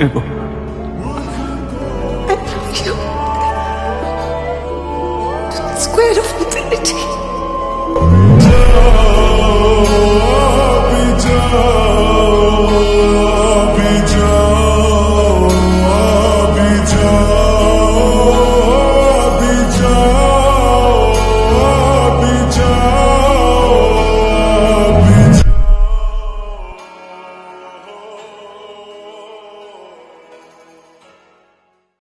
you. I love you. Square of infinity.